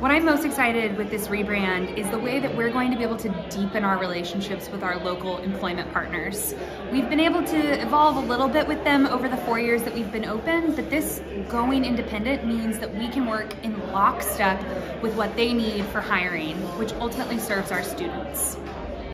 What I'm most excited with this rebrand is the way that we're going to be able to deepen our relationships with our local employment partners. We've been able to evolve a little bit with them over the four years that we've been open, but this going independent means that we can work in lockstep with what they need for hiring, which ultimately serves our students.